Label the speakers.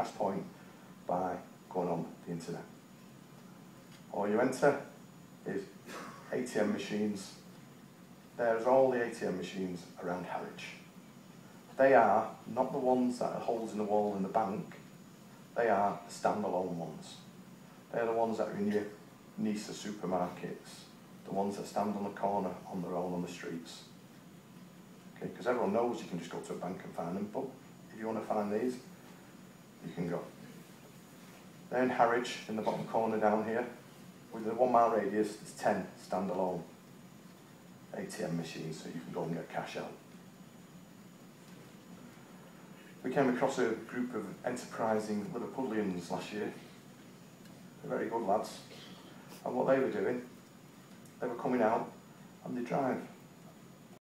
Speaker 1: cash point by going on the internet. All you enter is ATM machines. There's all the ATM machines around Harwich. They are not the ones that are holes in the wall in the bank, they are the standalone ones. They're the ones that are in your NISA supermarkets, the ones that stand on the corner on their own on the streets. Okay, because everyone knows you can just go to a bank and find them, but if you want to find these, you can go. They're in Harwich, in the bottom corner down here. With a one mile radius, there's 10 standalone ATM machines, so you can go and get cash out. We came across a group of enterprising Liverpudlians last year. They're very good lads. And what they were doing, they were coming out and they drive